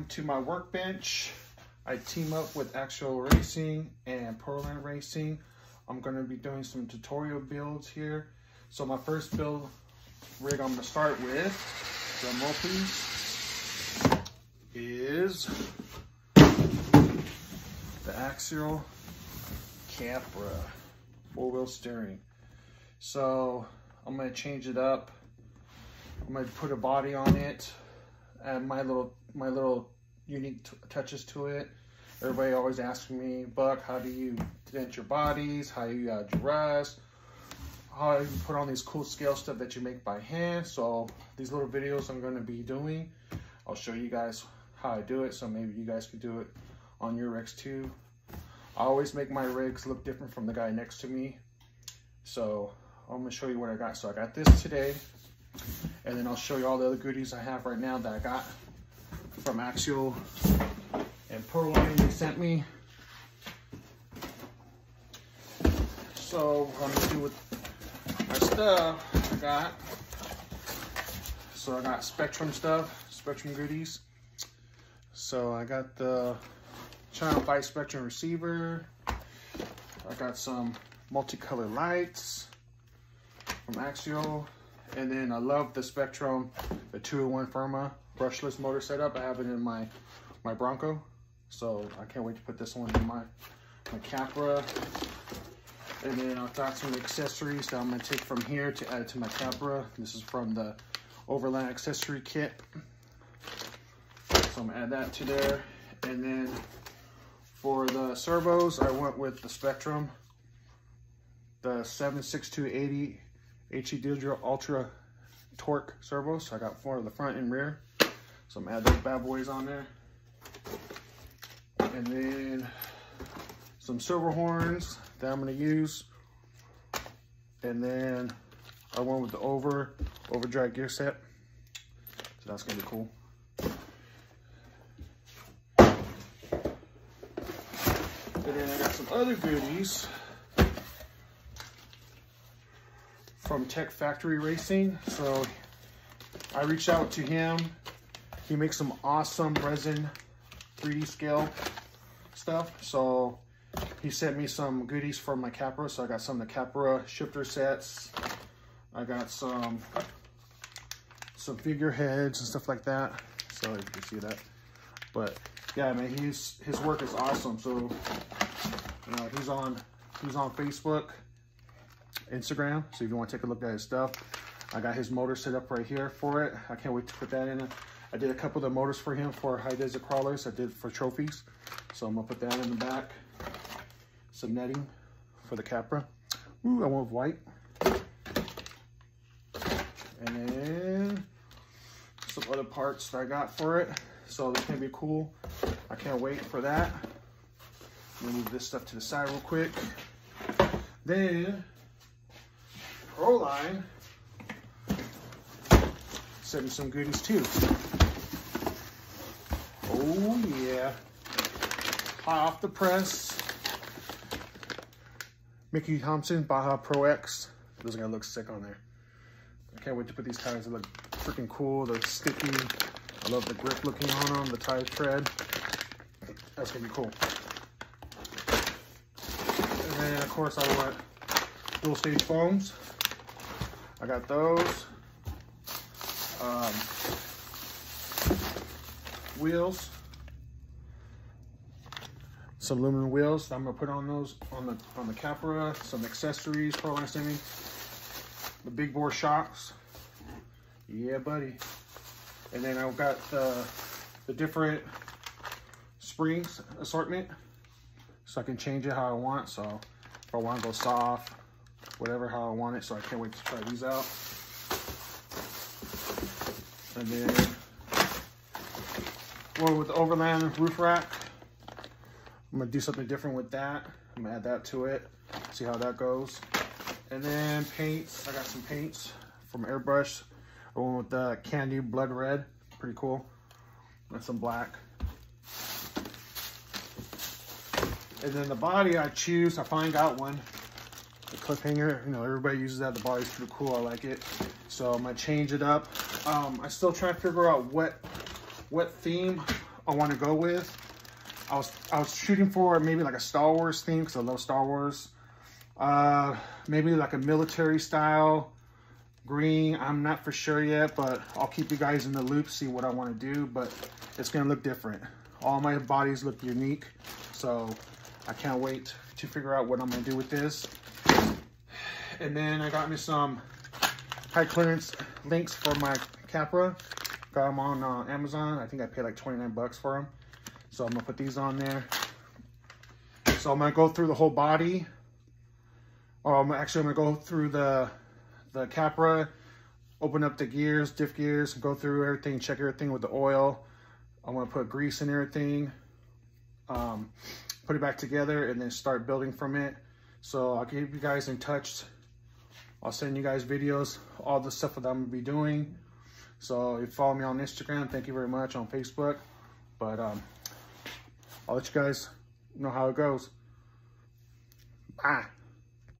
welcome to my workbench. I team up with Axial Racing and Proline Racing. I'm gonna be doing some tutorial builds here. So my first build rig I'm gonna start with, drum roll please, is the Axial Capra four wheel steering. So I'm gonna change it up. I'm gonna put a body on it, add my little my little unique touches to it. Everybody always asks me, Buck, how do you dent your bodies? How you your rust? How you put on these cool scale stuff that you make by hand. So these little videos I'm gonna be doing, I'll show you guys how I do it. So maybe you guys could do it on your rigs too. I always make my rigs look different from the guy next to me. So I'm gonna show you what I got. So I got this today, and then I'll show you all the other goodies I have right now that I got from Axial and Proline they sent me. So I'm gonna do with my stuff I got. So I got Spektrum stuff, Spektrum goodies. So I got the Channel 5 Spektrum receiver. I got some multicolored lights from Axial. And then I love the Spektrum, the 201 Firma brushless motor setup. I have it in my, my Bronco. So I can't wait to put this one in my, my Capra. And then I've got some accessories that I'm gonna take from here to add to my Capra. This is from the Overland accessory kit. So I'm gonna add that to there. And then for the servos, I went with the Spektrum, the 76280 HE Digital Ultra Torque servos. So I got four of the front and rear. So I'm gonna add those bad boys on there. And then some silver horns that I'm gonna use. And then I went with the over overdrive gear set. So that's gonna be cool. And then I got some other goodies from Tech Factory Racing. So I reached out to him. He makes some awesome resin 3D scale stuff. So he sent me some goodies from my Capra. So I got some of the Capra shifter sets. I got some some figureheads and stuff like that. So you can see that. But yeah, man, he's his work is awesome. So know, he's on he's on Facebook, Instagram. So if you want to take a look at his stuff, I got his motor set up right here for it. I can't wait to put that in. I did a couple of the motors for him for high desert crawlers. I did for trophies. So I'm gonna put that in the back. Some netting for the Capra. Ooh, I want white. And then some other parts that I got for it. So it's gonna be cool. I can't wait for that. Move this stuff to the side real quick. Then, Proline sent me some goodies too. Oh yeah. Hot off the press. Mickey Thompson Baja Pro X. Those are gonna look sick on there. I can't wait to put these tires. They look freaking cool. They're sticky. I love the grip looking on them, the tire tread. That's gonna be cool. And then of course I want dual stage foams. I got those. Um, wheels. Some aluminum wheels. I'm gonna put on those on the on the Capra. Some accessories, Proline sent me. The big bore shocks. Yeah, buddy. And then I've got the, the different springs assortment. So I can change it how I want. So if I want to go soft, whatever, how I want it. So I can't wait to try these out. And then one with the Overland roof rack. I'm gonna do something different with that. I'm gonna add that to it, see how that goes. And then paints, I got some paints from Airbrush. I went with the Candy Blood Red, pretty cool. And some black. And then the body I choose, I finally got one. The Cliffhanger, you know, everybody uses that. The body's pretty cool, I like it. So I'm gonna change it up. Um, I still trying to figure out what what theme I want to go with. I was I was shooting for maybe like a Star Wars theme because I love Star Wars. Uh, maybe like a military style green. I'm not for sure yet, but I'll keep you guys in the loop, see what I want to do, but it's going to look different. All my bodies look unique, so I can't wait to figure out what I'm to do with this. And then I got me some high clearance links for my Capra. Got them on uh, Amazon. I think I paid like 29 bucks for them. So I'm gonna put these on there. So I'm gonna go through the whole body. I'm actually gonna go through the the Capra, open up the gears, diff gears, go through everything, check everything with the oil. I'm gonna put grease in everything, um, put it back together, and then start building from it. So I'll keep you guys in touch. I'll send you guys videos, all the stuff that I'm gonna be doing. So if you follow me on Instagram, thank you very much on Facebook. But um, I'll let you guys know how it goes. Bye.